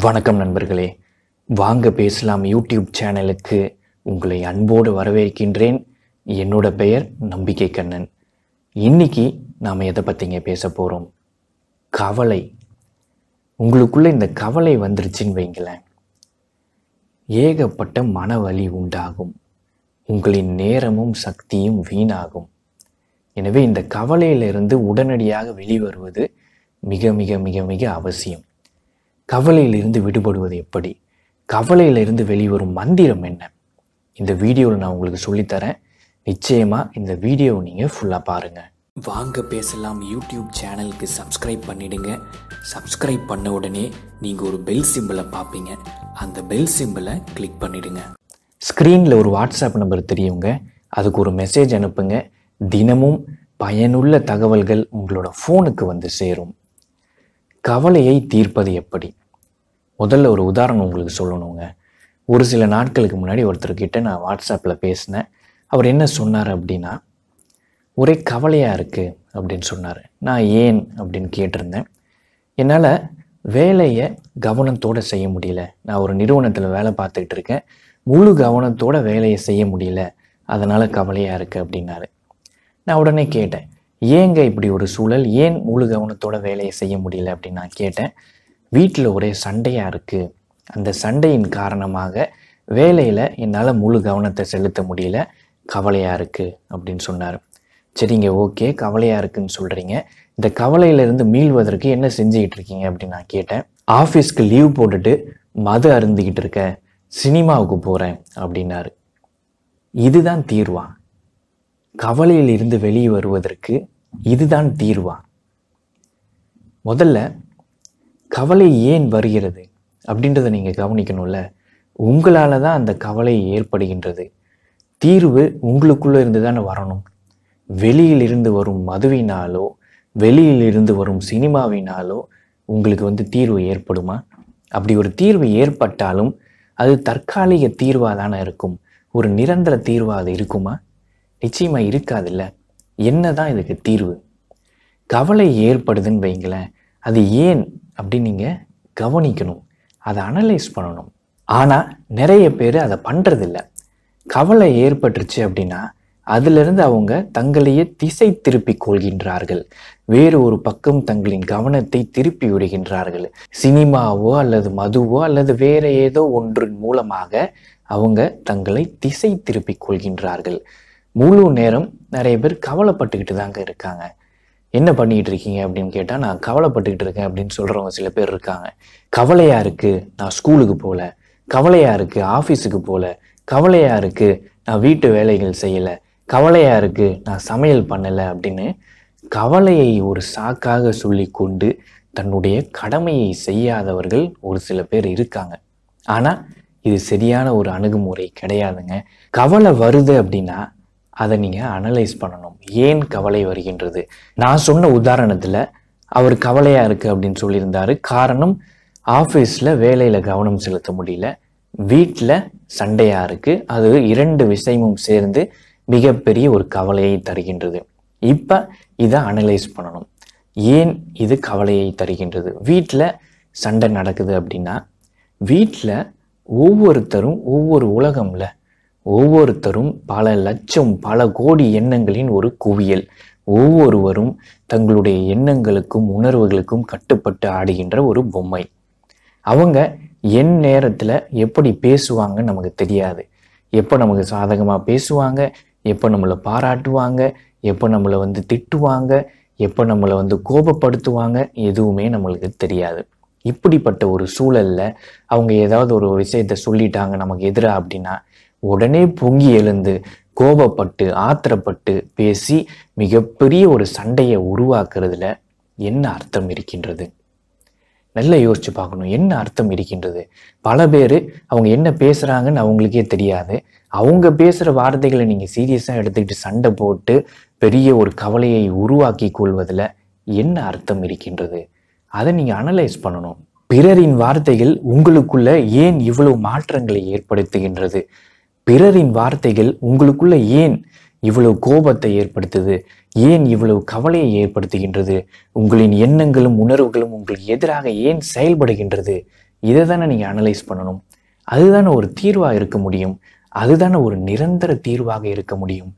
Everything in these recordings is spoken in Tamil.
வணக்கம் நண்பர்களே. வாங்க பேசலாம் யூடியூப் சேனலுக்கு. உங்களை அன்போடு வரவேற்கின்றேன். என்னோட பெயர் நம்பிக்கை கண்ணன். இன்னைக்கு நாம் எதை பற்றிங்க பேச போகிறோம் கவலை. உங்களுக்குள்ளே இந்த கவலை வந்துருச்சுன்னு வைங்களேன். ஏகப்பட்ட மனவலி உண்டாகும். உங்களின் நேரமும் சக்தியும் வீணாகும். எனவே இந்த கவலையிலிருந்து உடனடியாக வெளிவருவது மிக மிக மிக மிக அவசியம். கவலையிலிருந்து விடுபடுவது எப்படி? கவலையிலிருந்து வெளிவரும் மந்திரம் என்ன? இந்த வீடியோவில் நான் உங்களுக்கு சொல்லித்தரேன். நிச்சயமாக இந்த வீடியோவை நீங்கள் ஃபுல்லாக பாருங்கள் வாங்க பேசலாம். யூடியூப் சேனலுக்கு சப்ஸ்கிரைப் பண்ணிடுங்க. சப்ஸ்கிரைப் பண்ண உடனே நீங்கள் ஒரு பெல் சிம்பிளை பார்ப்பீங்க. அந்த பெல் சிம்பிளை கிளிக் பண்ணிடுங்க. ஸ்க்ரீனில் ஒரு வாட்ஸ்அப் நம்பர் தெரியுங்க. அதுக்கு ஒரு மெசேஜ் அனுப்புங்க. தினமும் பயனுள்ள தகவல்கள் உங்களோட ஃபோனுக்கு வந்து சேரும். கவலையை தீர்ப்பது எப்படி? முதல்ல ஒரு உதாரணம் உங்களுக்கு சொல்லணுங்க. ஒரு சில நாட்களுக்கு முன்னாடி ஒருத்தர்கிட்ட நான் வாட்ஸ்அப்பில் பேசினேன். அவர் என்ன சொன்னார் அப்படின்னா ஒரே கவலையாக இருக்குது அப்படின்னு சொன்னார். நான் ஏன் அப்படின்னு கேட்டிருந்தேன். என்னால் வேலையை கவனத்தோடு செய்ய முடியல. நான் ஒரு நிறுவனத்தில் வேலை பார்த்துக்கிட்டு இருக்கேன். முழு கவனத்தோட வேலையை செய்ய முடியல. அதனால் கவலையாக இருக்குது அப்படின்னாரு. நான் உடனே கேட்டேன் ஏங்க இப்படி ஒரு சூழல்? ஏன் முழு கவனத்தோட வேலையை செய்ய முடியல? அப்படின்னு நான் கேட்டேன். வீட்டில் ஒரே சண்டையாக இருக்குது அந்த சண்டையின் காரணமாக வேலையில் என்னால் முழு கவனத்தை செலுத்த முடியல. கவலையாக இருக்குது அப்படின்னு சொன்னார். சரிங்க ஓகே கவலையாக இருக்குன்னு சொல்கிறீங்க இந்த கவலையிலேருந்து மீள்வதற்கு என்ன செஞ்சுக்கிட்டு இருக்கீங்க அப்படின்னு நான் கேட்டேன். ஆஃபீஸ்க்கு லீவ் போட்டுட்டு மது அருந்திக்கிட்டு இருக்கேன் சினிமாவுக்கு போகிறேன் அப்படின்னாரு. இதுதான் தீர்வா? கவலையிலிருந்து வெளியே வருவதற்கு இதுதான் தீர்வா? முதல்ல கவலை ஏன் வருகிறது அப்படின்றத நீங்கள் கவனிக்கணும்ல. உங்களால் தான் அந்த கவலை ஏற்படுகின்றது. தீர்வு உங்களுக்குள்ளே இருந்து தானே வரணும். வெளியிலிருந்து வரும் மதுவினாலோ வெளியிலிருந்து வரும் சினிமாவினாலோ உங்களுக்கு வந்து தீர்வு ஏற்படுமா? அப்படி ஒரு தீர்வு ஏற்பட்டாலும் அது தற்காலிக தீர்வாக தானே இருக்கும். ஒரு நிரந்தர தீர்வாக அது இருக்குமா? நிச்சயமாக இருக்காதுல்ல. என்ன தான் இதுக்கு தீர்வு? கவலை ஏற்படுதுன்னு வைங்களேன் அது ஏன் அப்படின்னு நீங்கள் கவனிக்கணும். அதை அனலைஸ் பண்ணணும். ஆனால் நிறைய பேர் அதை பண்ணுறதில்ல கவலை ஏற்பட்டுருச்சு அப்படின்னா அதிலிருந்து அவங்க தங்களையே திசை திருப்பி கொள்கின்றார்கள். வேறு ஒரு பக்கம் தங்களின் கவனத்தை திருப்பி விடுகின்றார்கள். சினிமாவோ அல்லது மதுவோ அல்லது வேற ஏதோ ஒன்றின் மூலமாக அவங்க தங்களை திசை திருப்பிக் கொள்கின்றார்கள். முழு நேரம் நிறைய பேர் கவலைப்பட்டுக்கிட்டு தாங்க இருக்காங்க. என்ன பண்ணிக்கிட்டு இருக்கீங்க அப்படின்னு கேட்டால் நான் கவலைப்பட்டுக்கிட்டு இருக்கேன் அப்படின்னு சொல்கிறவங்க சில பேர் இருக்காங்க. கவலையாக இருக்குது நான் ஸ்கூலுக்கு போகல. கவலையாக இருக்குது ஆஃபீஸுக்கு போகல. கவலையாக இருக்குது நான் வீட்டு வேலைகள் செய்யலை. கவலையாக இருக்குது நான் சமையல் பண்ணலை அப்படின்னு கவலையை ஒரு சாக்காக சொல்லி கொண்டு தன்னுடைய கடமையை செய்யாதவர்கள் ஒரு சில பேர் இருக்காங்க. ஆனால் இது சரியான ஒரு அணுகுமுறை கிடையாதுங்க. கவலை வருது அப்படின்னா அதை நீங்கள் அனலைஸ் பண்ணணும். ஏன் கவலை வருகின்றது? நான் சொன்ன உதாரணத்தில் அவர் கவலையாக இருக்குது அப்படின்னு சொல்லியிருந்தாரு. காரணம் ஆஃபீஸில் வேலையில் கவனம் செலுத்த முடியல. வீட்டில் சண்டையாக இருக்குது அது இரண்டு விஷயமும் சேர்ந்து மிகப்பெரிய ஒரு கவலையை தருகின்றது. இப்போ இதை அனலைஸ் பண்ணணும். ஏன் இது கவலையை தருகின்றது? வீட்டில் சண்டை நடக்குது அப்படின்னா வீட்டில் ஒவ்வொருத்தரும் ஒவ்வொரு உலகம்ல ஒவ்வொருத்தரும் பல லட்சம் பல கோடி எண்ணங்களின் ஒரு குவியல். ஒவ்வொருவரும் தங்களுடைய எண்ணங்களுக்கும் உணர்வுகளுக்கும் கட்டுப்பட்டு ஆடுகின்ற ஒரு பொம்மை. அவங்க என் நேரத்தில் எப்படி பேசுவாங்கன்னு நமக்கு தெரியாது. எப்போ நமக்கு சாதகமாக பேசுவாங்க எப்போ நம்மளை பாராட்டுவாங்க எப்போ நம்மளை வந்து திட்டுவாங்க எப்போ நம்மளை வந்து கோபப்படுத்துவாங்க எதுவுமே நம்மளுக்கு தெரியாது. இப்படிப்பட்ட ஒரு சூழல்ல அவங்க ஏதாவது ஒரு விஷயத்த சொல்லிட்டாங்க நமக்கு எதிராக அப்படின்னா உடனே பொங்கி எழுந்து கோபப்பட்டு ஆத்திரப்பட்டு பேசி மிகப்பெரிய ஒரு சண்டையை உருவாக்குறதுல என்ன அர்த்தம் இருக்கின்றது? நல்லா யோசிச்சு பார்க்கணும். என்ன அர்த்தம் இருக்கின்றது? பல பேர் அவங்க என்ன பேசுறாங்கன்னு அவங்களுக்கே தெரியாது. அவங்க பேசுற வார்த்தைகளை நீங்க சீரியஸாக எடுத்துக்கிட்டு சண்டை போட்டு பெரிய ஒரு கவலையை உருவாக்கி கொள்வதில் என்ன அர்த்தம் இருக்கின்றது? அதை நீங்க அனலைஸ் பண்ணணும். பிறரின் வார்த்தைகள் உங்களுக்குள்ள ஏன் இவ்வளவு மாற்றங்களை ஏற்படுத்துகின்றது? பிறரின் வார்த்தைகள் உங்களுக்குள்ள ஏன் இவ்வளவு கோபத்தை ஏற்படுத்துது? ஏன் இவ்வளவு கவலையை ஏற்படுத்துகின்றது? உங்களின் எண்ணங்களும் உணர்வுகளும் உங்களுக்கு எதிராக ஏன் செயல்படுகின்றது? இதை தானே நீங்கள் அனலைஸ் பண்ணணும். அதுதானே ஒரு தீர்வாக இருக்க முடியும். அதுதானே ஒரு நிரந்தர தீர்வாக இருக்க முடியும்.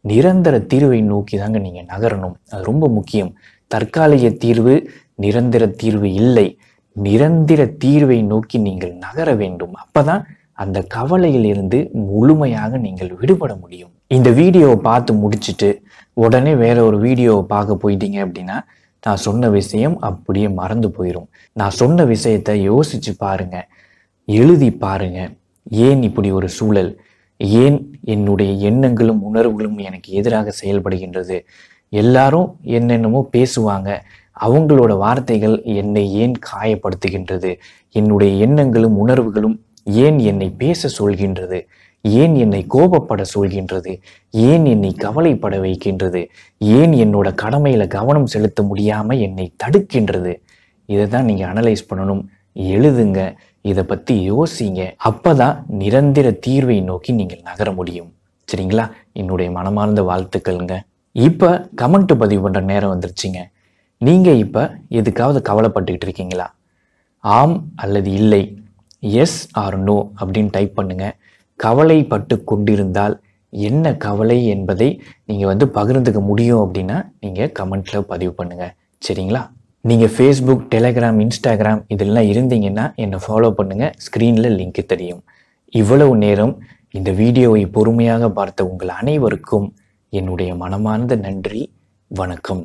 நிரந்தர தீர்வை நோக்கி தாங்க நீங்கள் நகரணும். அது ரொம்ப முக்கியம். தற்காலிக தீர்வு நிரந்தர தீர்வு இல்லை. நிரந்தர தீர்வை நோக்கி நீங்கள் நகர வேண்டும். அப்பதான் அந்த கவலையிலிருந்து முழுமையாக நீங்கள் விடுபட முடியும். இந்த வீடியோவை பார்த்து முடிச்சுட்டு உடனே வேற ஒரு வீடியோவை பார்க்க போயிட்டீங்க அப்படின்னா நான் சொன்ன விஷயம் அப்படியே மறந்து போயிடும் நான் சொன்ன விஷயத்தை யோசிச்சு பாருங்க. எழுதி பாருங்க. ஏன் இப்படி ஒரு சூழல்? ஏன் என்னுடைய எண்ணங்களும் உணர்வுகளும் எனக்கு எதிராக செயல்படுகின்றது? எல்லாரும் என்னென்னமோ பேசுவாங்க. அவங்களோட வார்த்தைகள் என்னை ஏன் காயப்படுத்துகின்றது? என்னுடைய எண்ணங்களும் உணர்வுகளும் ஏன் என்னை பேச சொல்கின்றது? ஏன் என்னை கோபப்பட சொல்கின்றது? ஏன் என்னை கவலைப்பட வைக்கின்றது? ஏன் என்னோட கடமையில கவனம் செலுத்த முடியாம என்னை தடுக்கின்றது? இதை தான் நீங்க அனலைஸ் பண்ணணும். எழுதுங்க. இதை பத்தி யோசிங்க. அப்பதான் நிரந்தர தீர்வை நோக்கி நீங்கள் நகர முடியும். சரிங்களா? என்னுடைய மனமார்ந்த வாழ்த்துக்கள்ங்க. இப்ப கமெண்ட் பதிவு பண்ற நேரம் வந்துருச்சுங்க. நீங்க இப்ப எதுக்காவது கவலைப்பட்டுக்கிட்டு இருக்கீங்களா? ஆம் அல்லது இல்லை. எஸ் ஆர் நோ அப்படின்னு டைப் பண்ணுங்க. கவலைப்பட்டு கொண்டிருந்தால் என்ன கவலை என்பதை நீங்கள் வந்து பகிர்ந்துக்க முடியும் அப்படின்னா நீங்கள் கமெண்ட்ல பதிவு பண்ணுங்க. சரிங்களா? நீங்கள் ஃபேஸ்புக் டெலகிராம் இன்ஸ்டாகிராம் இதெல்லாம் இருந்தீங்கன்னா என்னை ஃபாலோ பண்ணுங்கள் ஸ்க்ரீனில் லிங்க் தெரியும். இவ்வளவு நேரம் இந்த வீடியோவை பொறுமையாக பார்த்த உங்கள் அனைவருக்கும் என்னுடைய மனமார்ந்த நன்றி. வணக்கம்.